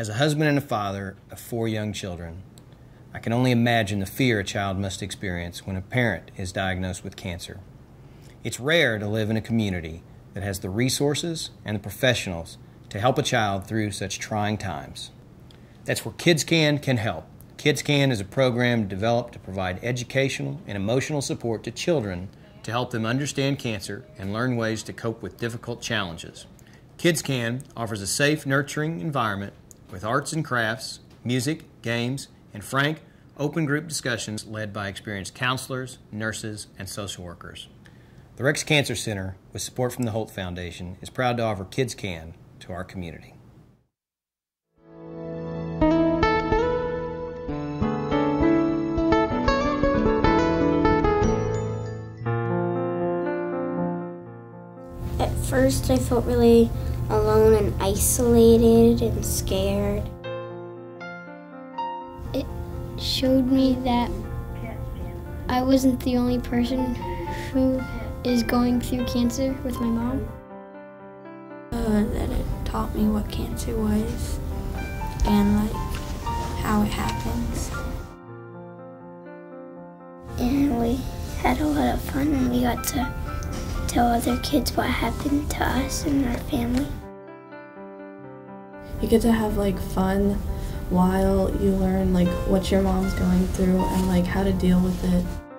As a husband and a father of four young children, I can only imagine the fear a child must experience when a parent is diagnosed with cancer. It's rare to live in a community that has the resources and the professionals to help a child through such trying times. That's where Kids Can can help. Kids Can is a program developed to provide educational and emotional support to children to help them understand cancer and learn ways to cope with difficult challenges. Kids Can offers a safe, nurturing environment with arts and crafts, music, games, and frank, open group discussions led by experienced counselors, nurses, and social workers. The Rex Cancer Center, with support from the Holt Foundation, is proud to offer Kids Can to our community. At first, I felt really alone and isolated and scared. It showed me that I wasn't the only person who is going through cancer with my mom. Uh, that it taught me what cancer was and like how it happens. And we had a lot of fun and we got to tell other kids what happened to us and our family. You get to have like fun while you learn like what your mom's going through and like how to deal with it.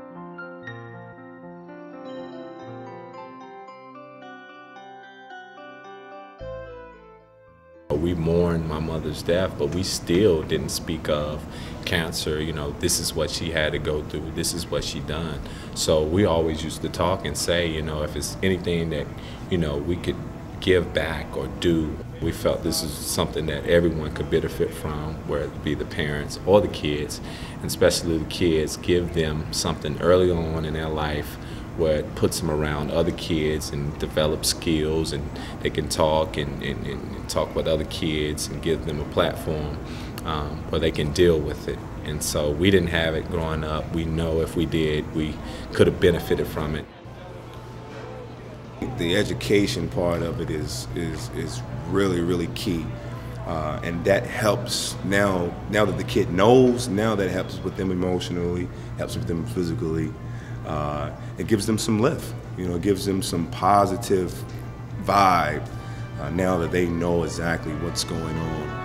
Mother's death, but we still didn't speak of cancer. You know, this is what she had to go through. This is what she done. So we always used to talk and say, you know, if it's anything that, you know, we could give back or do, we felt this is something that everyone could benefit from, whether it be the parents or the kids, and especially the kids, give them something early on in their life where it puts them around other kids and develop skills and they can talk and, and, and talk with other kids and give them a platform um, where they can deal with it. And so we didn't have it growing up. We know if we did, we could have benefited from it. The education part of it is is is really really key, uh, and that helps now. Now that the kid knows, now that helps with them emotionally, helps with them physically. Uh, it gives them some lift. You know, it gives them some positive vibe. Uh, now that they know exactly what's going on.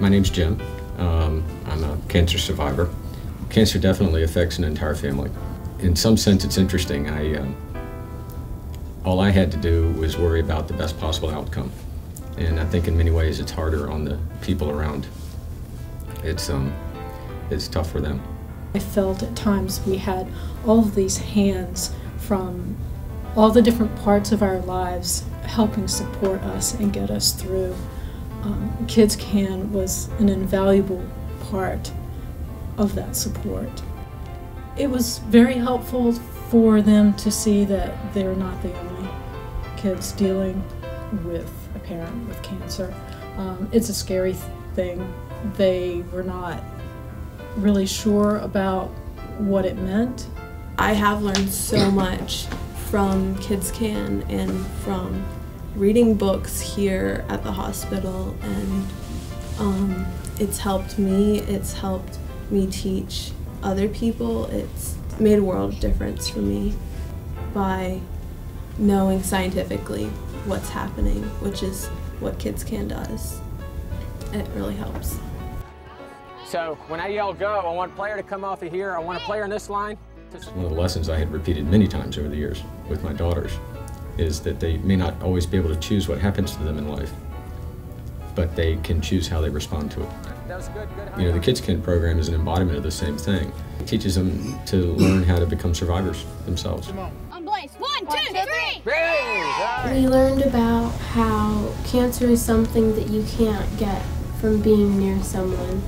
My name's Jim. Um, I'm a cancer survivor. Cancer definitely affects an entire family. In some sense, it's interesting. I, um, all I had to do was worry about the best possible outcome. And I think in many ways it's harder on the people around. It's, um, it's tough for them. I felt at times we had all of these hands from all the different parts of our lives helping support us and get us through. Um, Kids Can was an invaluable part of that support. It was very helpful for them to see that they're not the only kids dealing with a parent with cancer. Um, it's a scary thing. They were not really sure about what it meant. I have learned so much from Kids Can and from reading books here at the hospital, and um, it's helped me. It's helped me teach other people. It's made a world of difference for me by knowing scientifically what's happening, which is what Kids Can does. It really helps. So when I yell go, I want a player to come off of here. I want a player in this line. One of the lessons I had repeated many times over the years with my daughters is that they may not always be able to choose what happens to them in life, but they can choose how they respond to it. That was good, good. You know, the Kids Can program is an embodiment of the same thing. It teaches them to learn how to become survivors themselves. On Blaze. One, two, three. We learned about how cancer is something that you can't get from being near someone,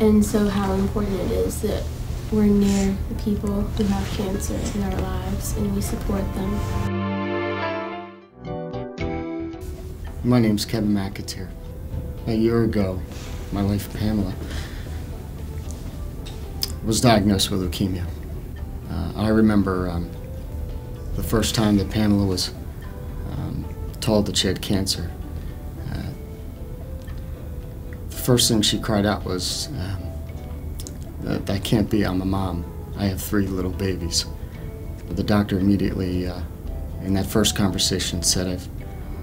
and so how important it is that we're near the people who have cancer in our lives and we support them. My name's Kevin McAteer. A year ago, my wife Pamela was diagnosed with leukemia. Uh, I remember um, the first time that Pamela was um, told told that she had cancer, first thing she cried out was, um, that, that can't be, I'm a mom. I have three little babies. The doctor immediately, uh, in that first conversation, said, I've,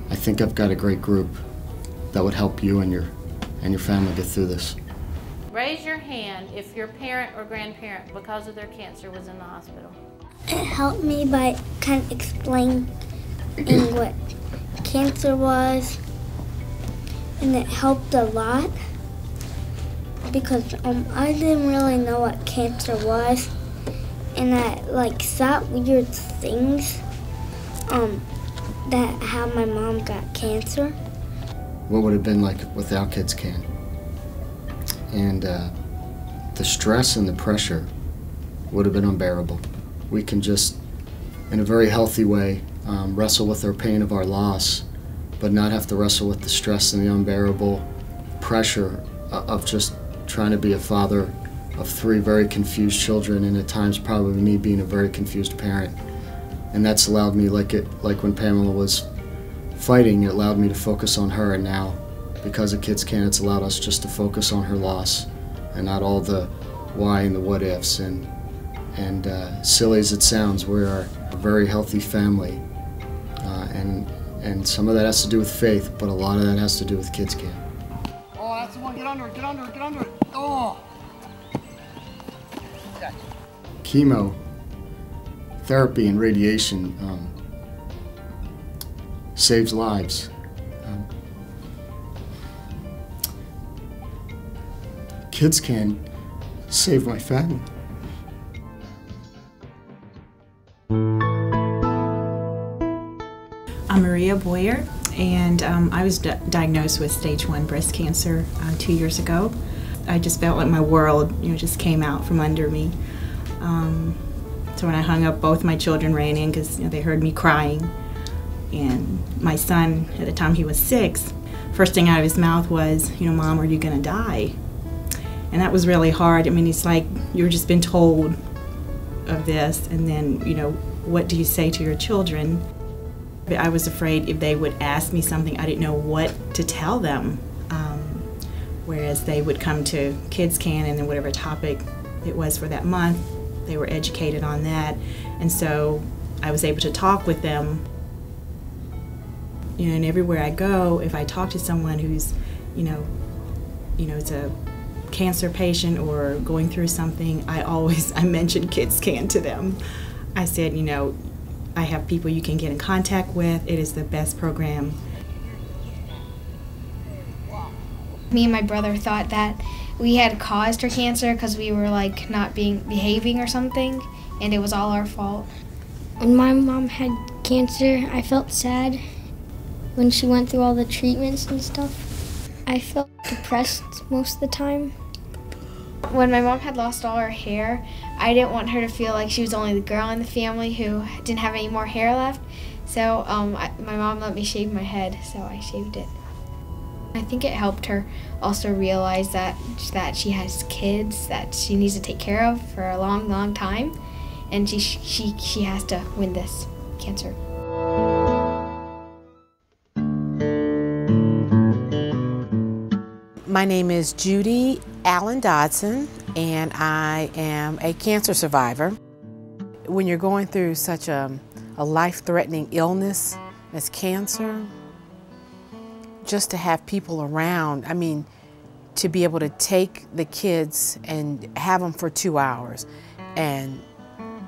I think I've got a great group that would help you and your, and your family get through this. Raise your hand if your parent or grandparent, because of their cancer, was in the hospital. It helped me by kind of explaining what cancer was, and it helped a lot because um, I didn't really know what cancer was, and I like saw weird things um, that how my mom got cancer. What would have been like without Kids Can? And uh, the stress and the pressure would have been unbearable. We can just, in a very healthy way, um, wrestle with our pain of our loss, but not have to wrestle with the stress and the unbearable pressure of just trying to be a father of three very confused children, and at times probably me being a very confused parent. And that's allowed me, like it, like when Pamela was fighting, it allowed me to focus on her, and now, because of Kids Can, it's allowed us just to focus on her loss, and not all the why and the what ifs. And and uh, silly as it sounds, we are a very healthy family, uh, and and some of that has to do with faith, but a lot of that has to do with Kids Can. Oh, that's the one. Get under it. Get under it. Get under it. Oh. chemo, therapy, and radiation um, saves lives. Um, kids can save my family. Boyer, and um, I was di- diagnosed with stage one breast cancer uh, two years ago. I just felt like my world, you know, just came out from under me. Um, so when I hung up, both my children ran in because you know, they heard me crying, and my son, at the time he was six, first thing out of his mouth was, you know, Mom, are you gonna die? And that was really hard. I mean, it's like you've just been told of this, and then, you know, what do you say to your children? I was afraid if they would ask me something, I didn't know what to tell them. Um, whereas they would come to Kids Can and then whatever topic it was for that month, they were educated on that. And so I was able to talk with them. You know, and everywhere I go, if I talk to someone who's, you know, you know, it's a cancer patient or going through something, I always I mention Kids Can to them. I said, you know, I have people you can get in contact with. It is the best program. Me and my brother thought that we had caused her cancer because we were like not being behaving or something, and it was all our fault. When my mom had cancer, I felt sad when she went through all the treatments and stuff. I felt depressed most of the time. When my mom had lost all her hair, I didn't want her to feel like she was only the girl in the family who didn't have any more hair left. So um, I, my mom let me shave my head, so I shaved it. I think it helped her also realize that that she has kids that she needs to take care of for a long, long time, and she she she has to win this cancer. My name is Judy Allen Dodson, and I am a cancer survivor. When you're going through such a, a life threatening illness as cancer, just to have people around, I mean, to be able to take the kids and have them for two hours and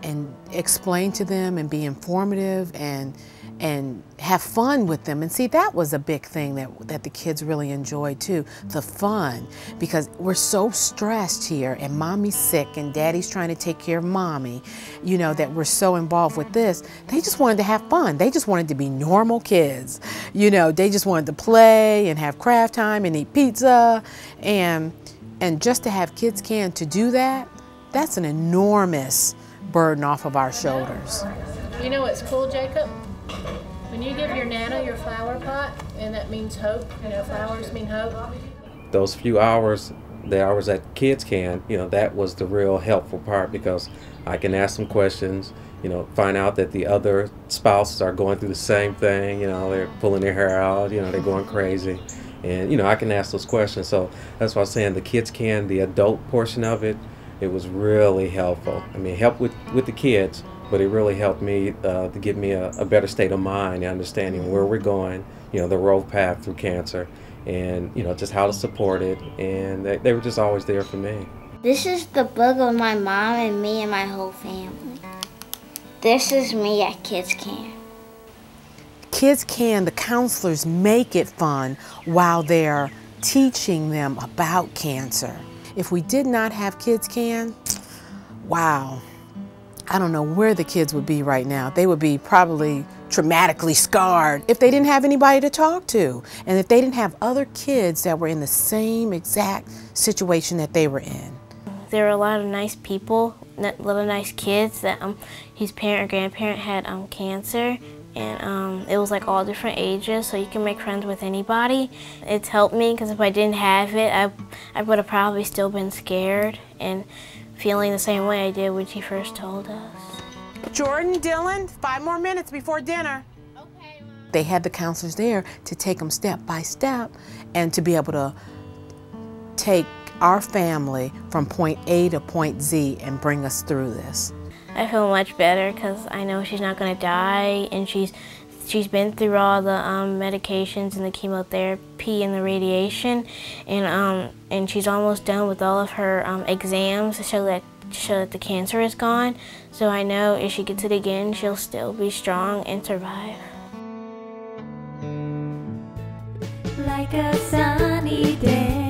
and explain to them and be informative and and have fun with them. And see, that was a big thing that, that the kids really enjoyed too, the fun. Because we're so stressed here and mommy's sick and daddy's trying to take care of mommy, you know, that we're so involved with this. They just wanted to have fun. They just wanted to be normal kids. You know, they just wanted to play and have craft time and eat pizza. And, and just to have Kids Can to do that, that's an enormous burden off of our shoulders. You know what's cool, Jacob? When you give your nana your flower pot, and that means hope, you know, flowers mean hope. Those few hours the hours was at Kids Can, you know, that was the real helpful part because I can ask them questions, you know, find out that the other spouses are going through the same thing, you know, they're pulling their hair out, you know, they're going crazy. And, you know, I can ask those questions. So that's why I was saying the Kids Can, the adult portion of it, it was really helpful. I mean, help with, with the kids, but it really helped me uh, to give me a, a better state of mind, understanding where we're going, you know, the road path through cancer, and you know, just how to support it. And they, they were just always there for me. This is the book of my mom and me and my whole family. This is me at Kids Can. Kids Can, the counselors make it fun while they're teaching them about cancer. If we did not have Kids Can, wow, I don't know where the kids would be right now. They would be probably traumatically scarred if they didn't have anybody to talk to and if they didn't have other kids that were in the same exact situation that they were in. There were a lot of nice people, little nice kids that um, his parent or grandparent had um, cancer and um, it was like all different ages so you can make friends with anybody. It's helped me because if I didn't have it I, I would have probably still been scared and feeling the same way I did when she first told us. Jordan, Dylan, five more minutes before dinner. Okay, They had the counselors there to take them step by step and to be able to take our family from point A to point Z and bring us through this. I feel much better because I know she's not going to die and she's she's been through all the um, medications and the chemotherapy and the radiation, and um, and she's almost done with all of her um, exams to show that show that the cancer is gone. So I know if she gets it again, she'll still be strong and survive. Like a sunny day.